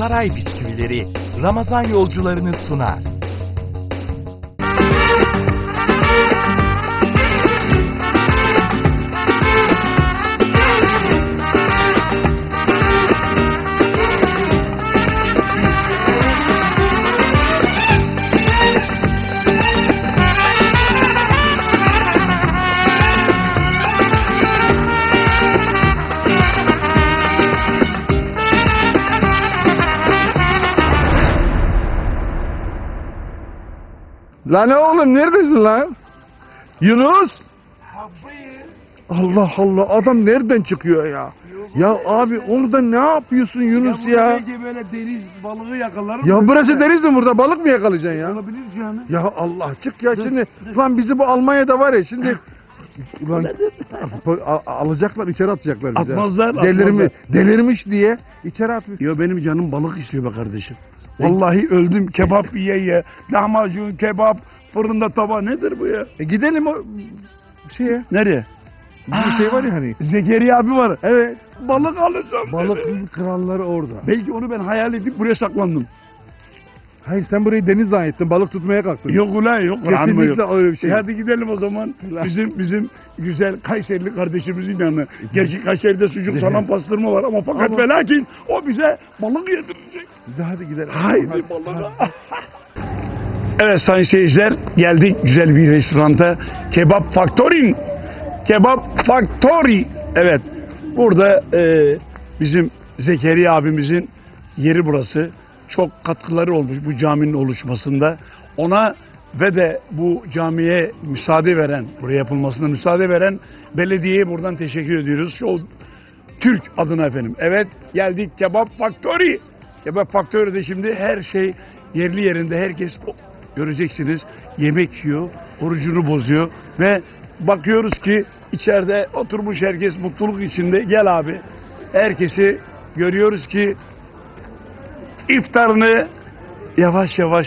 Saray Bisküvileri Ramazan yolcularını sunar. Lan oğlum neredesin lan? Yunus? Allah Allah adam nereden çıkıyor ya? Ya abi orada ne yapıyorsun Yunus ya? Belki böyle deniz balığı yakalarım. Ya burası deniz mi burada balık mı yakalayacaksın ya? Olabilir canım. Ya Allah çık ya şimdi lan bizi bu Almanya'da var ya şimdi Ulan a- alacaklar içeri atacaklar bizi. Atmazlar, Delirmiş, atmazlar. delirmiş diye içeri atmış. Ya benim canım balık istiyor be kardeşim. Vallahi öldüm kebap yiye yiye. Lahmacun, kebap, fırında tava nedir bu ya? E gidelim o şeye. Nereye? Bir şey var ya hani. Zekeriya abi var. Evet. Balık alacağım. dedi. Balık kralları orada. Belki onu ben hayal edip buraya saklandım. Hayır sen burayı deniz zannettin. Balık tutmaya kalktın. Yok ulan yok. Mı yok? Kesinlikle öyle bir şey. E hadi gidelim o zaman. Bizim bizim güzel Kayserili kardeşimizin yanına. Gerçi Kayseri'de sucuk salam pastırma var ama fakat Ama- ve lakin o bize balık yedirecek. Hadi gidelim. Haydi balığa. Evet sayın seyirciler geldik güzel bir restoranta. Kebap Factory'in. Kebap Factory. Evet burada e, bizim Zekeriya abimizin yeri burası. Çok katkıları olmuş bu caminin oluşmasında. Ona ve de bu camiye müsaade veren, buraya yapılmasına müsaade veren belediyeye buradan teşekkür ediyoruz. Şu Türk adına efendim. Evet geldik Kebap Factory. Kebap Factory'de şimdi her şey yerli yerinde. Herkes göreceksiniz yemek yiyor, orucunu bozuyor ve bakıyoruz ki içeride oturmuş herkes mutluluk içinde. Gel abi. Herkesi görüyoruz ki iftarını yavaş yavaş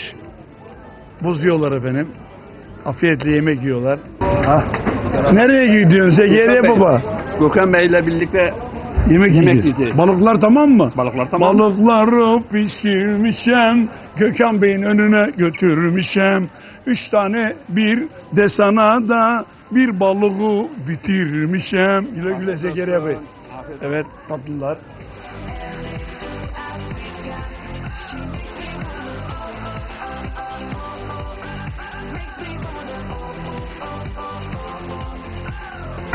bozuyorlar efendim. Afiyetle yemek yiyorlar. Ah. Nereye gidiyorsun Zekeriya baba? Gökhan Bey ile birlikte Yemek, Yemek yiyeceğiz. yiyeceğiz. Balıklar tamam mı? balıklar tamam. Balıkları pişirmişem, Gökhan Bey'in önüne götürmüşem. Üç tane bir de sana da bir balığı bitirmişem. Güle güle Zekeriya Bey. Evet tatlılar.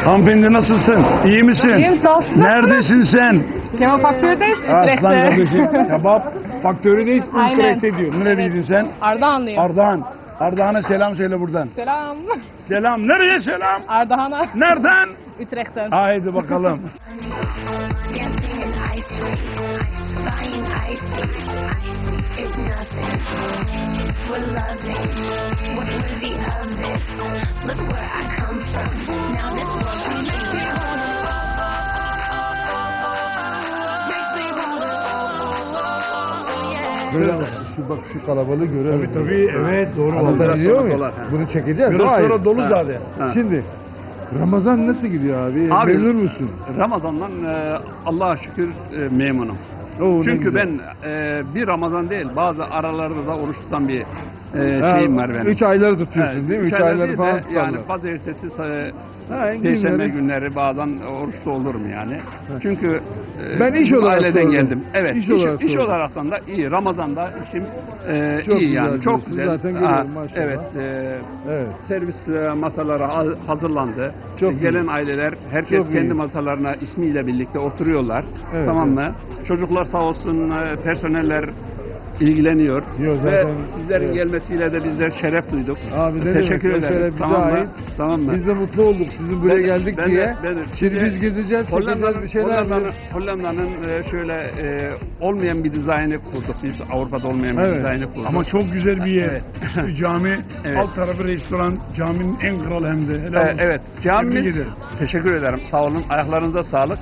Hanımefendi nasılsın? İyi misin? İyiyim, sağ ol. Siz Neredesin sen? Kemal Faktör'deyiz. Aslan Utrecht'te. kardeşim kebap Aynen. Utrecht'te diyor. Nereliydin sen? Ardahanlıyım. Ardahan. Ardahan'a selam söyle buradan. Selam. Selam. Nereye selam? Ardahan'a. Nereden? Utrecht'ten. Haydi bakalım. Dancing in ice cream, buying ice cream. It's nothing. We're loving. What's worthy of this? Look where I come from. Now this world I makes me wanna. Böyle şu bak şu kalabalığı görelim. Tabii tabii evet doğru Anlatabiliyor muyum? dolar, ha. Bunu çekeceğiz. Biraz Hayır. sonra dolu zaten. Ha. Şimdi Ramazan nasıl gidiyor abi? Abi- Memnun musun? Ramazan'dan e, Allah'a şükür e, memnunum. Oo, ne Çünkü güzel. ben e, bir Ramazan değil bazı aralarda da oruç tutan bir e, Ha, şeyim var benim. Üç ayları tutuyorsun Evet, değil mi? Üç, aylar ayları değil falan de tutarlar. Yani pazartesi, Ha, Perşembe günleri. günleri bazen oruçlu olurum yani. Çünkü e, Ben iş olarak aileden sordum. geldim. Evet, İş iş, olarak iş sordum. olaraktan da iyi. Ramazan'da işim e, Çok iyi güzel yani. Çok diyorsun. güzel. Zaten görüyorum, maşallah. Evet, e, Evet. servis e, masaları ha- hazırlandı. Çok E, Gelen aileler herkes Çok kendi iyi. masalarına ismiyle birlikte oturuyorlar. Evet, tamam mı? Çocuklar sağ olsun e, personeller ilgileniyor. Yok, Ve zaten, sizlerin evet. gelmesiyle de bizler şeref duyduk. Abi ne Teşekkür demek? Ederiz. şeref bize Tamam mı? ait. Tamam mı? Biz de mutlu olduk sizin buraya Ben geldik ben de- diye. ben de- Şimdi bir de biz gezeceğiz, çekeceğiz Hollanda'nın, bir şeyler. Hollanda'nın. Hollanda'nın e, şöyle e, olmayan bir dizaynı kurduk biz. Avrupa'da olmayan bir Evet. dizaynı kurduk. Ama çok güzel bir yer. Evet. Üstü cami, Evet. alt tarafı restoran. Caminin en kralı hem de. Helal E, olsun. evet. Camimiz, Tebrik ederim. teşekkür ederim. Sağ olun. Ayaklarınıza sağlık.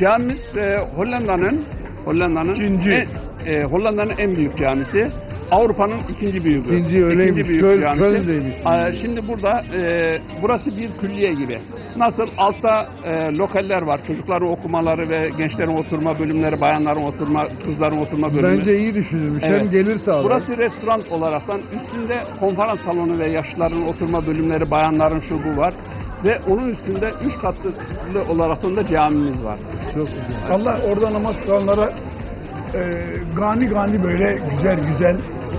Camimiz e, Hollanda'nın Hollanda'nın İkinci. en, e, Hollanda'nın en büyük camisi. Avrupa'nın ikinci büyüğü. İkinci öyleymiş. büyük Köl- camisi. Köln'deymiş. Ee, şimdi burada e, burası bir külliye gibi. Nasıl altta e, lokaller var. Çocukların okumaları ve gençlerin oturma bölümleri, bayanların oturma, kızların oturma bölümü. Bence iyi düşünülmüş. Evet. Hem gelir sağlar. Burası restoran olaraktan üstünde konferans salonu ve yaşlıların oturma bölümleri, bayanların şu bu var. Ve onun üstünde üç katlı olaraktan da camimiz var. çok güzel. Allah orada namaz kılanlara e, gani gani böyle güzel güzel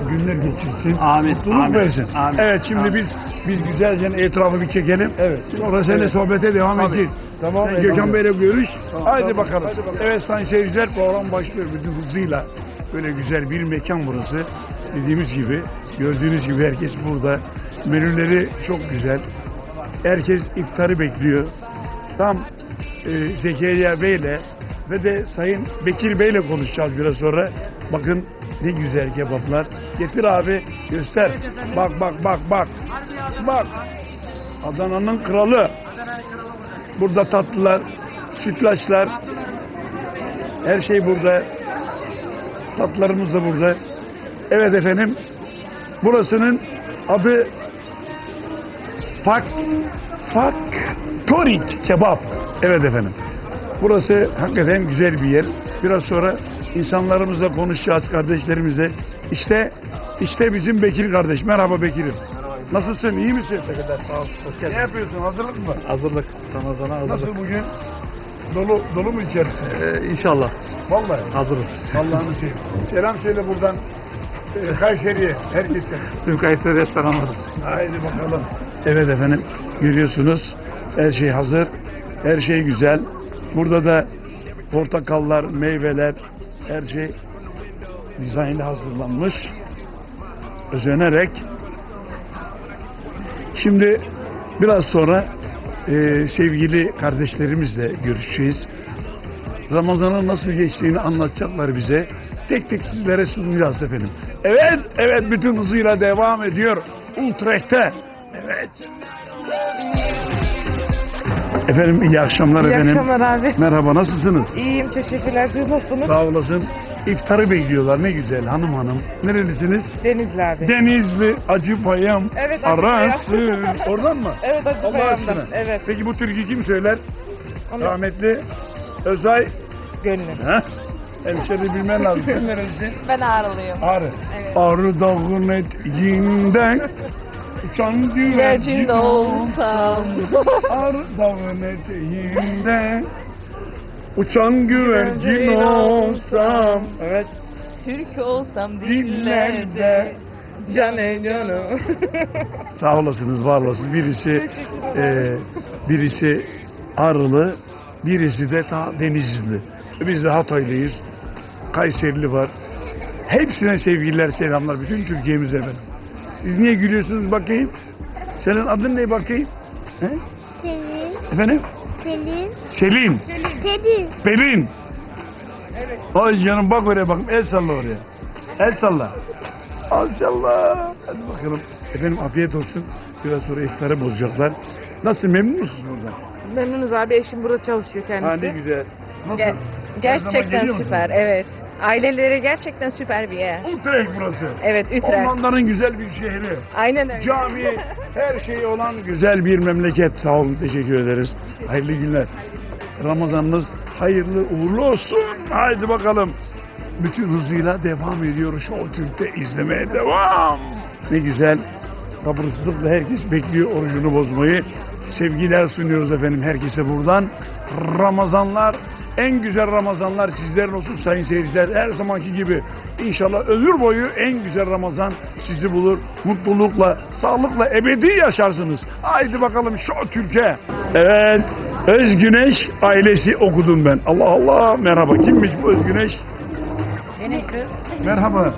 günler geçirsin. Amin, Mutluluk amin, versin. amin, evet şimdi amin. biz biz güzelce etrafı bir çekelim. Evet. Sonra seninle Evet. sohbete devam Tabii. edeceğiz. Tamam, Sen Gökhan. Bey'le görüş. Tamam, Haydi, tamam. bakalım. Haydi bakalım. Evet sayın seyirciler program başlıyor bütün hızıyla. Böyle güzel bir mekan burası. Dediğimiz gibi gördüğünüz gibi herkes burada. Menüleri çok güzel. Herkes iftarı bekliyor. Tam e, Zekeriya Bey'le ve de Sayın Bekir Bey'le konuşacağız biraz sonra. Bakın ne güzel kebaplar. Getir abi göster. Bak bak bak bak. Bak. Adana'nın kralı. Burada tatlılar, sütlaçlar. Her şey burada. Tatlılarımız da burada. Evet efendim. Burasının adı Fak Faktorik Kebap. Evet efendim. Burası hakikaten güzel bir yer. Biraz sonra insanlarımızla konuşacağız kardeşlerimize. İşte işte bizim Bekir kardeş. Merhaba Bekir'im. Nasılsın? İyi misin? Ne yapıyorsun? Hazırlık mı? Hazırlık. Ramazan'a hazırlık. Nasıl bugün? Dolu dolu mu içerisi? Ee, inşallah. Vallahi. Hazırız. Allah'ını seveyim. Selam söyle buradan e, Kayseri'ye, herkese. Tüm Kayseri restoranları. Haydi bakalım. Evet efendim görüyorsunuz her şey hazır. Her şey güzel. Burada da portakallar, meyveler her şey dizaynla hazırlanmış. Özenerek. Şimdi biraz sonra e, sevgili kardeşlerimizle görüşeceğiz. Ramazan'ın nasıl geçtiğini anlatacaklar bize. Tek tek sizlere sunacağız efendim. Evet, evet bütün hızıyla devam ediyor. Utrecht'te. Evet. Efendim iyi akşamlar İyi efendim. akşamlar abi. Merhaba nasılsınız? İyiyim teşekkürler. Siz nasılsınız? Sağ olasın. İftarı bekliyorlar ne güzel hanım hanım. Nerelisiniz? Denizli abi. Denizli Acıpayam Evet, Acıpayam. arası. Oradan mı? evet Acı Allah aşkına. Evet. Peki bu türkü kim söyler? Onu Rahmetli Özay. gönlüm. Ha? Hemşeri bilmen lazım. Sen nerelisin? Ben ağrılıyım. Ağrı. Evet. Ağrı dağın eteğinden uçan güvercin olsam. Ağrı dağın eteğinden uçan güvercin olsam. Evet. Türk olsam Dillerde. Canım canım. Sağ olasınız, var olasınız. Birisi e, birisi Arılı, birisi de ta Denizli. Biz de Hataylıyız. Kayserili var. Hepsine sevgiler, selamlar. Bütün Türkiye'mize efendim. Siz niye gülüyorsunuz bakayım? Senin adın ne bakayım? He? Pelin, Efendim? Pelin, Selim. Pelin. Pelin. Ay canım bak oraya bakayım. El salla oraya. El salla. Maşallah. Hadi bakalım. Efendim afiyet olsun. Biraz sonra iftarı bozacaklar. Nasıl memnun musunuz buradan? Memnunuz abi. Eşim burada çalışıyor Ha kendisi. ne güzel. Nasıl? Ge- Her zaman gerçekten geliyor musun? süper, evet. Aileleri gerçekten süper bir yer. Utrecht burası. Evet, Utrecht. Ormanların güzel bir şehri. Aynen öyle. Cami, her şeyi olan güzel bir memleket. Sağ olun, teşekkür ederiz. Hayırlı günler. Ramazanınız hayırlı uğurlu olsun. Haydi bakalım. Bütün hızıyla devam ediyor. Show Türk'te izlemeye devam. Ne güzel. Sabırsızlıkla herkes bekliyor orucunu bozmayı. Sevgiler sunuyoruz efendim herkese buradan. Ramazanlar en güzel Ramazanlar sizlerin olsun sayın seyirciler. Her zamanki gibi inşallah ömür boyu en güzel Ramazan sizi bulur. Mutlulukla, sağlıkla ebedi yaşarsınız. Haydi bakalım şu Türkiye. Evet. Özgüneş ailesi okudum ben. Allah Allah merhaba. Kimmiş bu Özgüneş? Merhaba.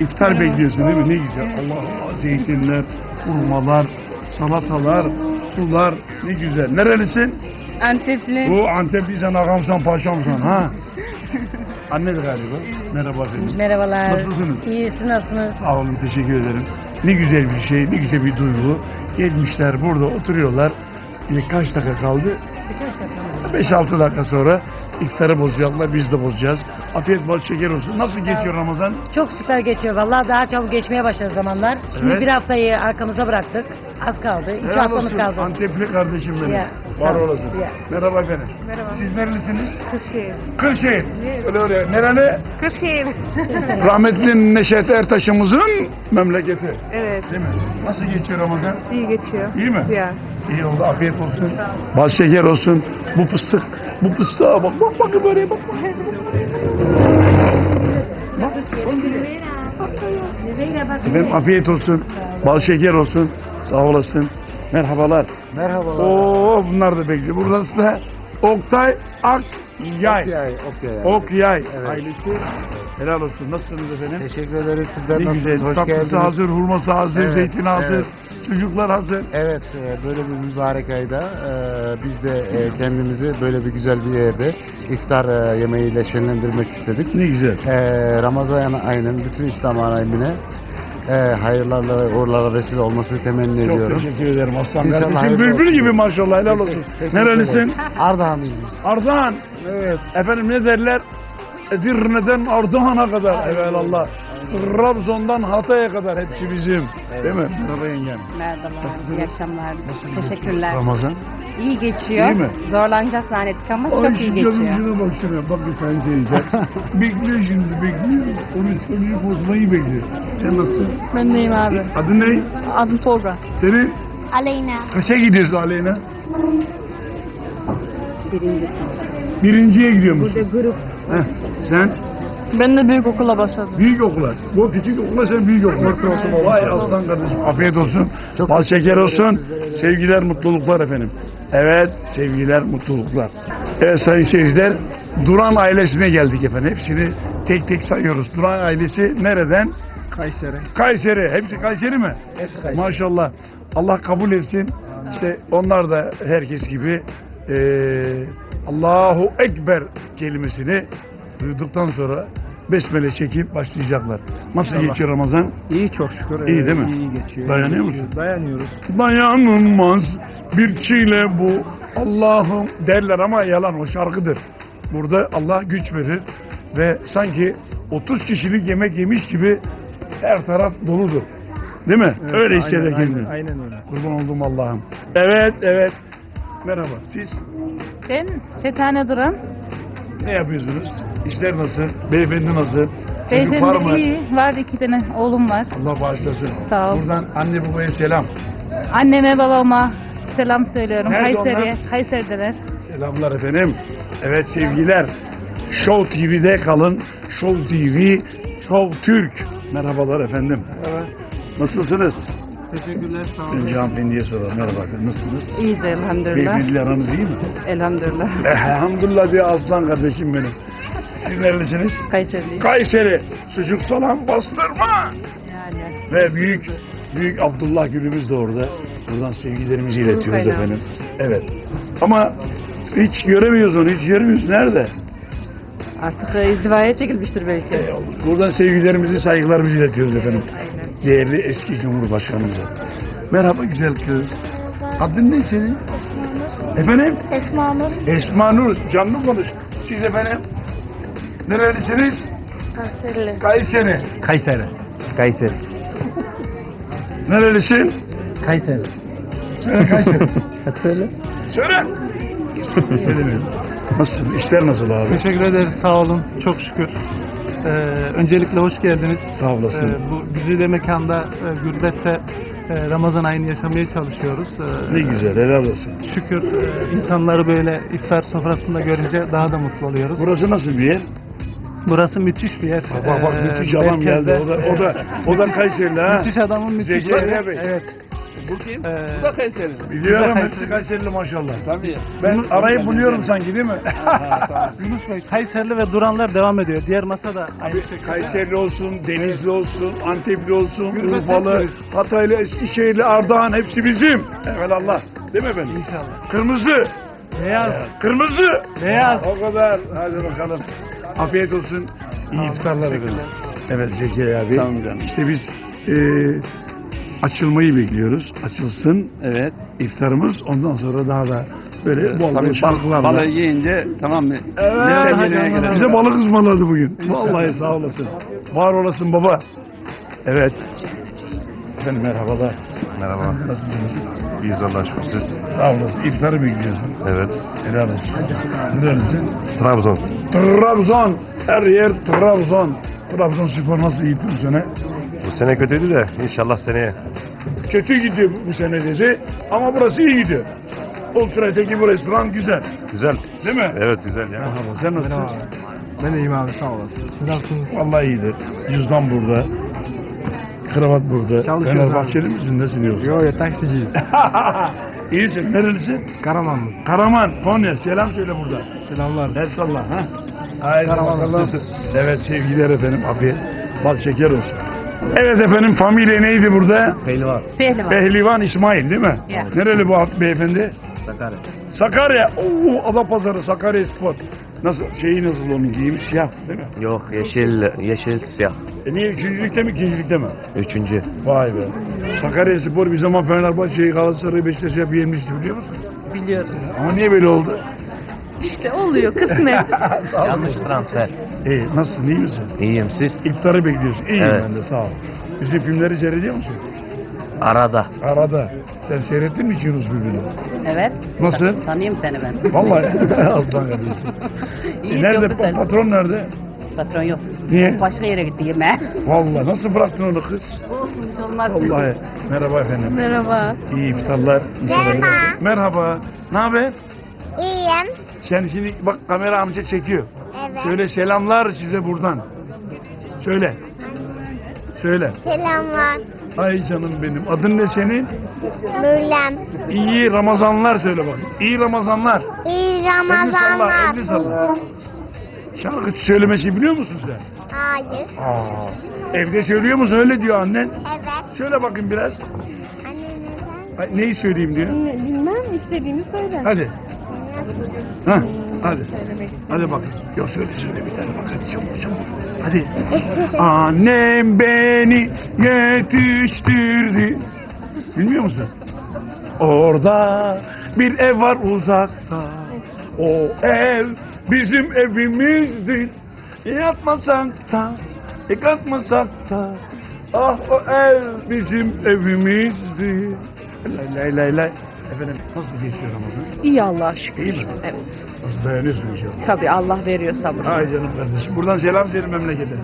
İftar bekliyorsun değil mi? Ne güzel. Allah Allah. Zeytinler, hurmalar, salatalar, sular. Ne güzel. Nerelisin? Antepli. Bu Antepliysen, ağamsan, paşamsan ha? Anne de galiba. Merhaba efendim. Merhabalar. Nasılsınız? İyisi nasılsınız? Sağ olun, teşekkür ederim. Ne güzel bir şey, ne güzel bir duygu. Gelmişler burada oturuyorlar. E, kaç dakika kaldı? Birkaç dakika. 5-6 dakika sonra iftarı bozacaklar, biz de bozacağız. Afiyet bol şeker olsun. Nasıl geçiyor Ramazan? Çok süper geçiyor. Vallahi daha çabuk geçmeye başladı zamanlar. Şimdi Evet. bir haftayı arkamıza bıraktık. Az kaldı. İki Helal haftamız olsun. kaldı. Antepli kardeşim benim. Ya, Var tamam. olasın. Ya. Merhaba efendim. Merhaba. Siz nerelisiniz? Kırşehir. Kırşehir. Öyle öyle. Nereli? Kırşehir. Rahmetli Neşet Ertaş'ımızın memleketi. evet. Değil mi? Nasıl geçiyor Ramazan? iyi geçiyor. İyi mi? Ya. İyi oldu. Afiyet olsun. Bal şeker olsun. Bu fıstık. Bu fıstığa bak. Bak bak böyle bak. Efendim afiyet olsun. Bal şeker olsun. Sağ olasın. Merhabalar. Merhabalar. Oo bunlar da bekliyor. Burası da Oktay Akyay. Okyay, Okyay. Okyay Evet. ailesi. Helal olsun. Nasılsınız efendim? Teşekkür ederiz. Sizler Ne nasılsınız? güzel. Hoş Tatlısı geldiniz. hazır, hurması hazır, Evet, zeytini hazır, çocuklar hazır. Evet, e, böyle bir mübarek ayda e, biz de e, kendimizi böyle bir güzel bir yerde iftar e, yemeğiyle şenlendirmek istedik. Ne güzel. E, Ramazan ayının bütün İslam alemine e, hayırlarla ve uğurlarla vesile olmasını temenni Çok ediyorum. teşekkür ederim aslan İnşallah kardeşim. Bülbül gibi maşallah helal olsun. Teşekkür- Nerelisin? Ardahanlıyız biz. Ardahan. Evet. Efendim ne derler? Edirne'den Ardahan'a kadar. Evelallah. Trabzon'dan Hatay'a kadar hepsi bizim. Değil mi? Merhaba yengem. Merhabalar, iyi akşamlar. Nasıl Teşekkürler. geçiyor Ramazan. İyi geçiyor. İyi mi? Zorlanacak zannettik ama Ay çok iyi şu geçiyor. canım şuna bak şuna. Bak bir sayın seyirciler. bekliyor şimdi bekliyor. Onu çocuğu bozmayı bekliyor. Sen nasılsın? Ben neyim abi? Adın ne? Adım Tolga. Senin Aleyna. kaça gidiyorsun Aleyna? Birinci Birinciye gidiyor musun? Burada grup Heh, sen Ben de büyük okula başladım. büyük okula. Bu küçük okula sen büyük okula. Vay aslan kardeşim. Afiyet olsun. Çok Bal şeker olsun. sizlere. Sevgiler, mutluluklar efendim. Evet, sevgiler, mutluluklar. Evet sayın seyirciler, Duran ailesine geldik efendim. Hepsini tek tek sayıyoruz. Duran ailesi nereden? Kayseri. Kayseri. Hepsi Kayseri mi? Maşallah. Allah kabul etsin. İşte onlar da herkes gibi eee, Allahu Ekber kelimesini duyduktan sonra besmele çekip başlayacaklar. Nasıl geçiyor Ramazan? İyi çok şükür. İyi değil mi? İyi geçiyor. Dayanıyor musun? Dayanıyoruz. Dayanılmaz bir çile bu Allah'ım derler ama yalan o şarkıdır. Burada Allah güç verir ve sanki 30 kişilik yemek yemiş gibi her taraf doludur. Değil mi? Evet, öyle aynen, hisseder aynen, kendini. Aynen öyle. Kurban oldum Allah'ım. Evet, evet. Merhaba. Siz Ben Setane Duran. ne yapıyorsunuz? İşler nasıl? Beyefendi nasıl? Çocuk var mı? iyi. Var iki tane oğlum var. Allah bağışlasın. Sağ ol. Buradan anne babaya selam. Anneme babama selam söylüyorum. Nerede Kayseri'ye. Kayseri'deler. Selamlar efendim. Evet sevgiler. Show TV'de kalın. Show TV, Show Türk. Merhabalar efendim. Nasılsınız? Teşekkürler. Sağ Önce hanımefendiye soralım. Merhaba. Nasılsınız? İyiyiz elhamdülillah. Beyefendiyle aranız iyi mi? Elhamdülillah. Elhamdülillah diye aslan kardeşim benim. Siz nerelisiniz? Kayseri'liyiz. Kayseri. Sucuk salam bastırma. Yani. Ve büyük büyük Abdullah Gülümüz de orada. Buradan sevgilerimizi iletiyoruz efendim. Evet. Ama hiç göremiyoruz onu. Hiç göremiyoruz. Nerede? Artık e, izdivaya çekilmiştir belki. Buradan sevgilerimizi, saygılarımızı iletiyoruz efendim. Değerli eski Cumhurbaşkanımıza. Merhaba güzel kız. Adın ne senin? Efendim? Esma Nur. Esma Nur. Canlı konuş. Siz efendim? Nerelisiniz? Kayseri. Kayseri. Kayseri. Kayseri. Nerelisin? Kayseri. Söyle Kayseri. Söyle. Söyle. Söylemiyorum. Nasılsın? İşler nasıl abi? Teşekkür ederiz. Sağ olun. Çok şükür. Ee, öncelikle hoş geldiniz. Sağ olasın. Ee, bu güzide mekanda, e, gürbette e, Ramazan ayını yaşamaya çalışıyoruz. Ee, Ne güzel. Helal olsun. Şükür e, insanları böyle iftar sofrasında görünce daha da mutlu oluyoruz. Burası nasıl bir yer? Burası müthiş bir yer. Bak bak Ee, müthiş adam geldi. O da o da o da Kayserili ha. Müthiş adamın müthiş Zekeriya yeri. Bey. Evet. Bu kim? Ee, Bu da Kayseri. Biliyorum hepsi Kayserili maşallah. Tabii. Ben arayıp buluyorum sanki değil mi? Yunus Bey, Kayserili ve Duranlar devam ediyor. Diğer masa da aynı şekilde. Kayseri'li olsun, Denizli olsun, Antepli olsun, Urfalı. Hataylı, Eskişehirli, Ardahan hepsi bizim. Allah. Değil mi efendim? İnşallah. Kırmızı. Beyaz. Kırmızı. Beyaz. O kadar. Hadi bakalım. Afiyet olsun. İyi iftarlar efendim. Evet Zekeriya abi. Tamam canım. İşte biz e, açılmayı bekliyoruz. Açılsın. Evet. iftarımız ondan sonra daha da Böyle bol bol Tabii balıklarla. balığı yiyince tamam mı? Evet. Bize balık ısmarladı bugün. Vallahi sağ olasın. Var olasın baba. Evet. Efendim merhabalar. Merhaba. Nasılsınız? İyiyiz Allah'a şükür siz. Sağ olasın. İftarı bekliyorsun. Evet. Helal olsun. Nerelisin? Trabzon. Trabzon. Her yer Trabzon. Trabzon spor nasıl gitti bu sene? Bu sene kötüydü de inşallah seneye. Kötü gidiyor bu sene dedi. Ama burası iyi gidiyor. Ultrateki bu restoran güzel. Güzel. Değil mi? Evet güzel ya. Merhaba. Sen nasılsın? Ben iyiyim abi sağ olasın. Siz nasılsınız? Vallahi iyidir. Cüzdan burada. Kravat burada. Çalışıyoruz Fenerbahçeli misin? Nesin yoksa? Yo yo taksiciyiz. İyisin. Nerelisin? Karaman mı? Karaman. Konya. Selam söyle burada. Selamlar. El salla. Ha? Haydi Karaman. bakalım. Evet sevgiler efendim. Afiyet. Bal şeker olsun. Evet efendim familya neydi burada? Pehlivan. Pehlivan İsmail değil mi? Ya. Nereli bu beyefendi? Sakarya. Sakarya. Oo, Adapazarı Sakarya Spor. Nasıl? Şeyi nasıl onun giyimi? Siyah değil mi? Yok yeşil yeşil siyah. E niye? Üçüncülükte mi? ikincilikte mi? Üçüncü. Vay be. Sakarya Spor bir zaman Fenerbahçe'yi Galatasaray'ı Beşiktaş'ı hep yenmişti biliyor musun? Biliyoruz. Ama niye böyle oldu? İşte oluyor kısmet. Yanlış transfer. İyi. Nasılsın? iyi misin? İyiyim siz? İftarı bekliyorsun. İyiyim Evet. ben de sağ ol. Bizim filmleri seyrediyor musun? Arada. Arada. Sen seyrettin mi Yunus Bülbül'ü? Evet. Nasıl? Tanıyorum seni ben. Vallahi aslan kardeşim. İyi, nerede? güzel. Patron nerede? Patron yok. Niye? Başka yere gitti yemeğe. Vallahi nasıl bıraktın onu kız? Olmuş olmaz. Vallahi. Merhaba efendim. Merhaba. İyi iftarlar. Merhaba. Merhaba. Ne haber? İyiyim. Sen şimdi bak kamera amca çekiyor. Evet. Söyle selamlar size buradan. Söyle. Söyle. Selamlar. Ay canım benim. Adın ne senin? Bülem. İyi Ramazanlar söyle bakayım. İyi Ramazanlar. İyi Elini salla, Ramazanlar. elini salla. Şarkı söylemesi biliyor musun sen? Hayır. Aa. Evde söylüyor musun? Öyle diyor annen. Evet. Söyle bakayım biraz. Anne neden? Ay, neyi söyleyeyim diyor. Bilmem istediğini söyle. Hadi. Ha, hadi. Hadi bak. Yok söyle söyle bir tane bak hadi çabuk çabuk. Hadi. Annem beni yetiştirdi. Bilmiyor musun? Orada bir ev var uzakta. O ev bizim evimizdir. Yatmasak da, e kalkmasak da. Ah o ev bizim evimizdir. Lay lay lay lay. Efendim nasıl geçiyor Ramazan? İyi Allah'a şükür. İyi mi? Evet. Nasıl dayanıyorsun inşallah? Tabii Allah veriyor sabrı. Ay canım kardeşim. Buradan selam verin memlekete.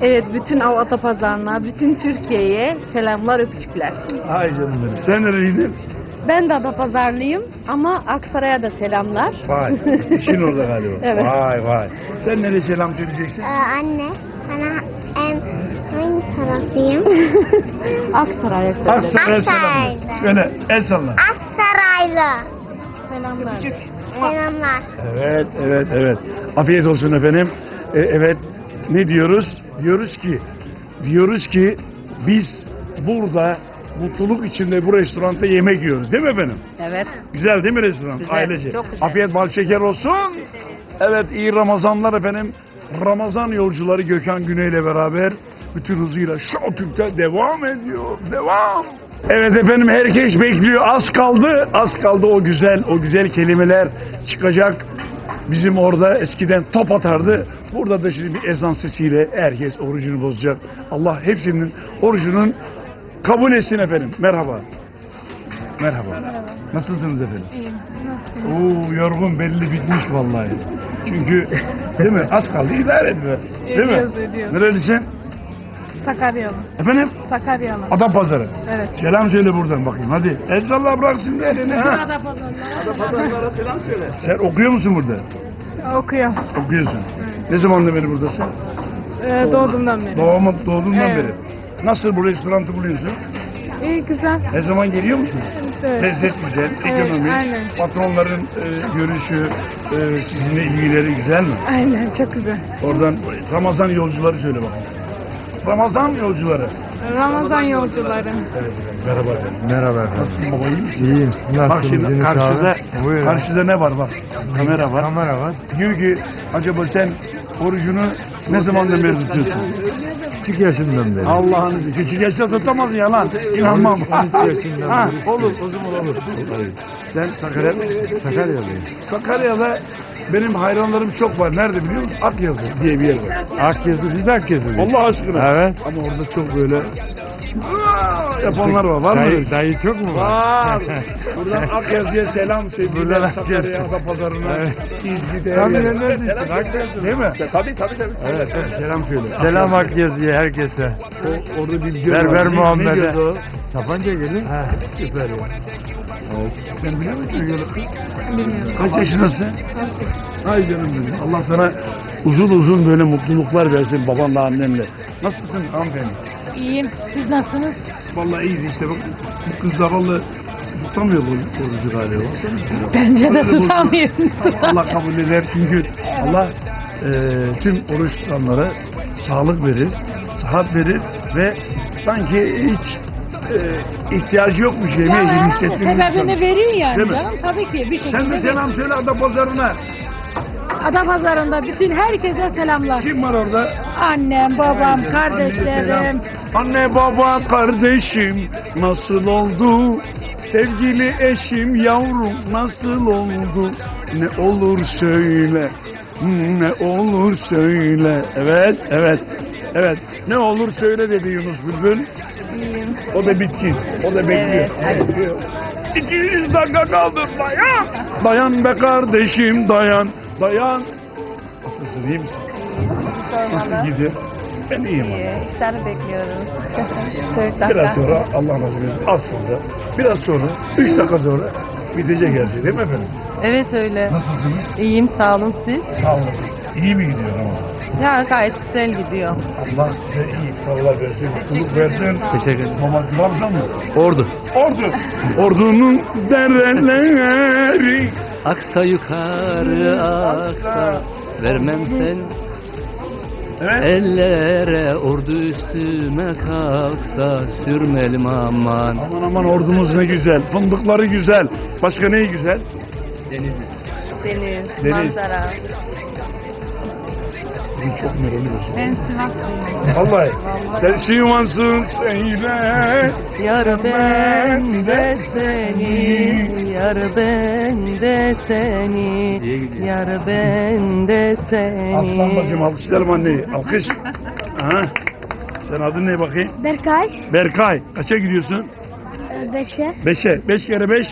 Evet bütün Av Atapazarı'na, bütün Türkiye'ye selamlar öpücükler. Ay canım benim. Sen nereliydin? Ben de Adapazarlıyım ama Aksaray'a da selamlar. Vay. İşin orada galiba. Evet. Vay vay. Sen nereye selam söyleyeceksin? Ee, anne, bana en hangi tarafıyım? Aksaray'a söyle. Aksaray'a selam. Aksaray'da. Söyle. El salla. Aksaraylı. Selamlar. Selamlar. Evet, evet, evet. Afiyet olsun efendim. E, evet, ne diyoruz? Diyoruz ki, diyoruz ki biz burada mutluluk içinde bu restoranda yemek yiyoruz. Değil mi efendim? Evet. Güzel değil mi restoran? Güzel, Ailece. çok güzel. Afiyet bal şeker olsun. Evet iyi Ramazanlar efendim. Ramazan yolcuları Gökhan Güney ile beraber bütün hızıyla Show Türk'te devam ediyor. Devam. Evet efendim herkes bekliyor. Az kaldı. Az kaldı o güzel o güzel kelimeler çıkacak. Bizim orada eskiden top atardı. Burada da şimdi bir ezan sesiyle herkes orucunu bozacak. Allah hepsinin orucunun kabul etsin efendim. Merhaba. Merhaba. Nasılsınız efendim? Oo yorgun belli bitmiş vallahi. Çünkü değil mi? Az kaldı idare etme. Değil mi? Ediyoruz, ediyoruz. Nerelisin? Sakaryalı. Efendim? Sakaryalı. Adapazarı. Evet. Selam söyle buradan bakayım hadi. El salla bıraksın elini ha. Pazarlara selam söyle. Sen okuyor musun burada? Okuyor. Okuyorsun. Ne zamandan beri buradasın? Ee, doğduğumdan beri. Doğum, doğduğundan Evet. beri. Nasıl bu restoranı buluyorsun? İyi güzel. Her zaman geliyor musun? Evet. Lezzet güzel, Evet, ekonomi, aynen. patronların e, görüşü, e, sizinle ilgileri güzel mi? Aynen çok güzel. Oradan Ramazan yolcuları söyle bakayım. Ramazan yolcuları. Ramazan yolcuları. Evet. Merhaba efendim. Merhaba efendim. Nasılsın baba iyi misin? İyiyim. Siz Bak nasılsınız? şimdi karşıda? Buyurun. karşıda ne var bak. Kamera var. Kamera var. Diyor ki acaba sen orucunu ne zamandan beri tutuyorsun? Küçük yaşından beri. Allah'ını seversen. Küçük yaşta tutamaz ya lan. İnanmam. On üç yaşından ha, beri. olur o zaman olur. Sen Sakarya Sakaryalıyım. Sakarya'da benim hayranlarım çok var. Nerede biliyor musun? Akyazı diye bir yer var. Akyazı, biz de Akyazılıyız. Allah aşkına. Evet. Ama orada çok böyle "Aa!" yapanlar var. Var mı? öyle Dayı, dayı çok mu var? Var. Buradan Akyazı'ya selam sevgiler. Buradan Sakarya'ya, Akyazı. Adapazarı'na, Evet. İzmit'e. Her yere. neredesin? Akyazı. Değil mi? Tabii tabii tabii. Evet, evet, selam söyle. Selam Akyazı'ya herkese. O, orada bir göl Berber var. Ne- Ne Muhammed'e. o? Sapanca gelin. Ha, süper ya. Sen biliyor musun kız? Bilmiyorum. Kaç yaşındasın? Ay canım benim. Allah sana uzun uzun böyle mutluluklar versin babanla annenle. Nasılsın hanımefendi? İyiyim. Siz nasılsınız? Vallahi iyiyiz işte bak. Bu kız zavallı tutamıyor bu orucu galiba. Bence de tutamıyorum. Allah kabul eder çünkü Allah e, tüm oruç tutanlara sağlık verir, sıhhat verir ve sanki hiç e, ihtiyacı yokmuş yemeğe gibi hissettirir. sebebini veriyor yani Değil mi? canım. Tabii ki bir şekilde. Sen de selam söyle Adapazarı'na. Adapazarı'nda bütün herkese selamlar. Kim var orada? Annem, babam, Anneye kardeşlerim. selam. Anne baba kardeşim nasıl oldu? Sevgili eşim yavrum nasıl oldu? Ne olur söyle. Ne olur söyle. Evet, evet. Evet. Ne olur söyle dedi Yunus Bülbül. İyiyim. O da bitti. O da bekliyor. Evet, Bekliyor. 200 dakika kaldı. Dayan. Dayan be kardeşim dayan. Dayan. Nasılsın iyi misin? Nasıl gidiyor? Ben iyiyim. İyi. İşleri bekliyoruz. 40 dakika. Biraz sonra Allah nasip etsin az sonra biraz sonra 3 dakika sonra bitecek her şey değil mi efendim? Evet öyle. Nasılsınız? İyiyim sağ olun siz. Sağ olasın. İyi mi gidiyor Ramazan? Ya gayet güzel gidiyor. Allah size iyi iftarlar versin, mutluluk versin. Teşekkür ederim. Mama Trabzon mu? Ordu. Ordu. Ordunun dereleri Aksa yukarı aksa. Vermem sen Evet. ellere ordu üstüme kalksa sürmelim aman. Aman aman ordumuz ne güzel. Fındıkları güzel. Başka neyi güzel? Deniz. Deniz, Deniz. manzara. Bugün çok merhaba Ben Sivaslıyım. Vallahi. Sen Sivans'ın söyle. Yar ben de seni, yar ben de seni, yar ben de Aslan bakayım seni. alkışlayalım anneyi. Alkış. Aha. Sen adın ne bakayım? Berkay, Berkay. Kaça gidiyorsun? 5'e, Beşe. Beş kere beş.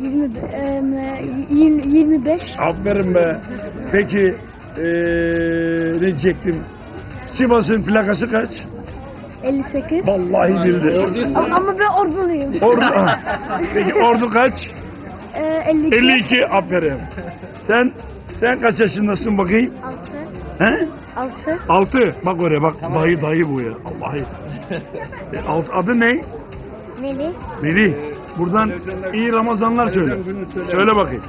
20, 25, Aferin be. Peki eee ne diyecektim? Sivas'ın plakası kaç? 58. Vallahi bildi. Ama, ben orduluyum. Ordu. Ha. Peki ordu kaç? Ee, 52. 52. Aferin. Sen sen kaç yaşındasın bakayım? 6. He? 6. Altı. Bak oraya bak. Dayı dayı bu ya. Vallahi. E, alt, adı ne? Melih. Melih. Buradan iyi Ramazanlar söyle. Söyle bakayım.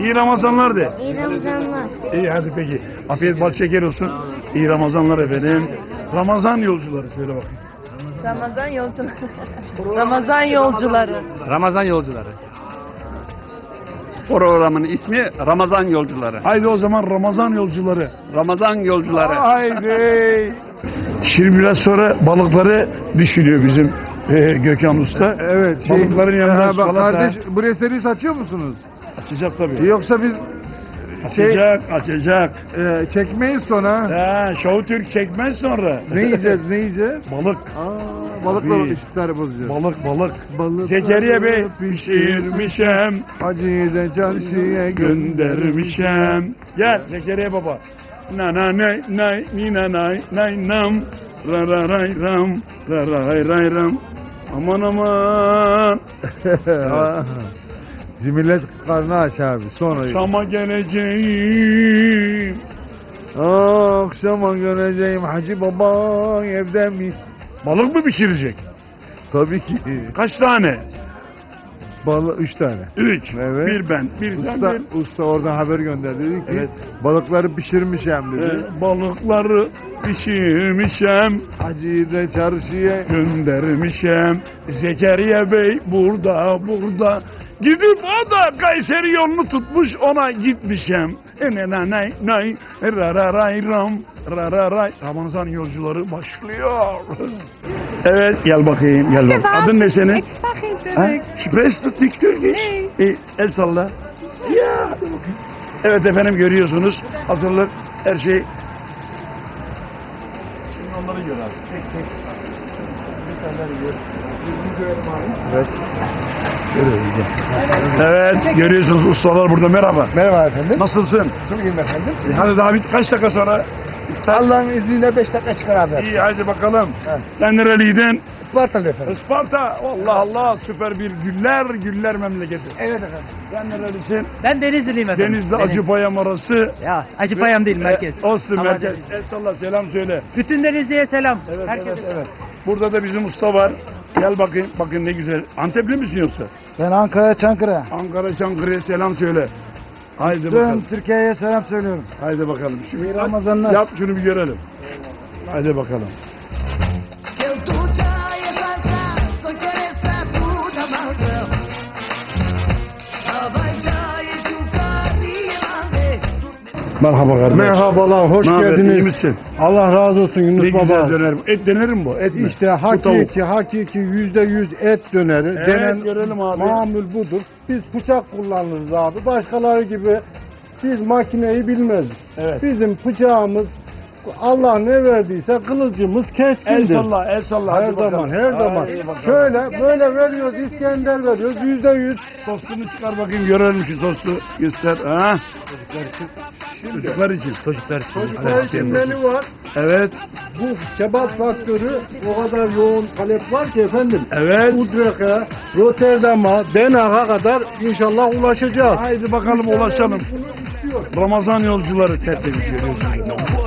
İyi Ramazanlar de. İyi Ramazanlar. İyi hadi peki. Afiyet bal şeker olsun. İyi Ramazanlar efendim. Ramazan yolcuları söyle bakayım. Ramazan yolcuları. Ramazan yolcuları. Ramazan yolcuları. Programın ismi Ramazan Yolcuları. Haydi o zaman Ramazan yolcuları. Ramazan Yolcuları. Haydi. Şimdi biraz sonra balıkları düşünüyor bizim e, Gökhan Usta. Evet. Balıkların yanında bak salata. kardeş buraya servis açıyor musunuz? Açacak tabii. Yoksa biz şey Açacak, açacak. e, çekmeyiz sonra. Ha, Show Türk çekmez sonra. ne yiyeceğiz ne yiyeceğiz? Balık, Aa, balıkla Tabii. iftarı bozacağız. balık, balık. Balık Zekeriya Bey pişirmişem, Hacı'yı da çarşıya göndermişem. Gel Zekeriya Baba. Na na nay nay ni na nay nay nam ra ra ray ram ra ra ray ray ram. Aman aman. Millet karnı aç abi sonra. Akşama geleceğim. Aa, akşama göreceğim Hacı Baba evde mi? Balık mı pişirecek? Tabii ki. Kaç tane? Balı üç tane. Üç. Evet. Bir ben, bir sen Usta, bir. usta oradan haber gönderdi dedi ki Evet. balıkları pişirmiş hem dedi. Ee, balıkları pişirmişem. Hacı'yı da çarşıya göndermişem. Zekeriya Bey burada burada Gidip o da Kayseri yolunu tutmuş ona gitmişim. Eneneney ney rararay ram rararay. Ramazan yolcuları başlıyor. Evet gel bakayım gel bak. Adın ne senin? Nicht Türkisch? E, el salla. Ya. Evet efendim görüyorsunuz. Hazırlık her şey. Şimdi onları gör abi. Tek tek. Evet. Evet görüyorsunuz ustalar burada merhaba. Merhaba efendim. Nasılsın? Çok iyiyim efendim. E, Hadi daha bir kaç dakika sonra? Allah'ın izniyle 5 dakika çıkar abi. İyi hadi bakalım. Evet. Sen nereliydin? Ispartalı efendim. Isparta. Allah Allah süper bir güller güller memleketi. Evet efendim. Sen nerelisin? Ben Denizliliyim efendim. Denizli Benim- Acıpayam arası. Ya Acıpayam değil merkez. E, olsun Ama merkez. Deniz- El salla selam söyle. Bütün Denizli'ye selam. Evet Herkese evet evet. Burada da bizim usta var. Gel bakayım. Bakın ne güzel. Antepli misin yoksa? Ben Ankara Çankırı. Ankara Çankırı'ya selam söyle. Haydi Tüm bakalım. Türkiye'ye selam söylüyorum. Haydi bakalım. Şimdi Ramazanlar. Yap şunu bir görelim. Haydi bakalım. Merhaba kardeş. Merhabalar, hoş haber, geldiniz. iyi misin? Allah razı olsun Yunus Ne Baba. güzel döner. bu. Et döner mi bu? Et mi? İşte Bu tavuk. hakiki, hakiki yüzde yüz et döneri. Evet, Denen görelim abi. mamul budur. Biz bıçak kullanırız abi. Başkaları gibi biz makineyi bilmezdik. Evet. Bizim bıçağımız Allah ne verdiyse kılıcımız keskindir. El salla, el salla. Her zaman, bakalım. her zaman. Hadi bakalım. Şöyle, böyle veriyoruz, İskender veriyoruz, yüzde yüz. Tostunu çıkar bakayım görelim şu tostu. Göster. Ha? Çocuklar için. Çocuklar için. Çocuklar için. Çocuklar için menü var. Evet. Bu kebap faktörü o kadar yoğun talep var ki efendim. Evet. Utrecht'e, Rotterdam'a, Den Haag'a kadar inşallah ulaşacağız. Haydi bakalım ulaşalım. Ramazan yolcuları tertemiz görüyorsunuz.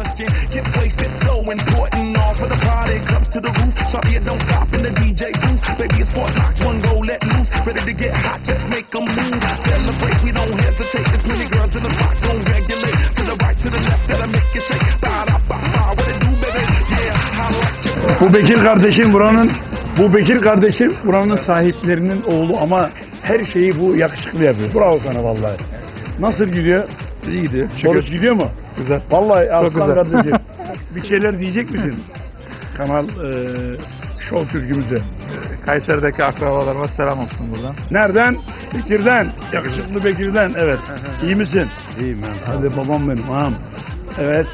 İmportant. All for the party, cups to the roof. Sorry it don't stop in the DJ booth. Baby, it's four o'clock, one go let loose. Ready to get hot, just make 'em move. Celebrate, we don't hesitate. There's plenty girls in the spot, don't regulate. To the right, to the left, that'll make you shake. Ba da ba ba, what it do, baby? Yeah, holla at your Bu Bekir kardeşim buranın bu Bekir kardeşim buranın sahiplerinin oğlu ama her şeyi bu yakışıklı yapıyor. Bravo sana vallahi. Nasıl gidiyor? İyi gidiyor. Oruç gidiyor mu? Güzel. Vallahi aslan güzel. kardeşim. bir şeyler diyecek misin? Kanal e, Show Türk'ümüze. Kayseri'deki akrabalarıma selam olsun buradan. Nereden? Bekir'den. Yakışıklı Bekir'den. Evet. İyi misin? İyiyim ben. Hadi babam benim. Ağam. Evet.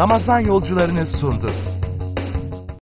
Ramazan yolcularını sundu.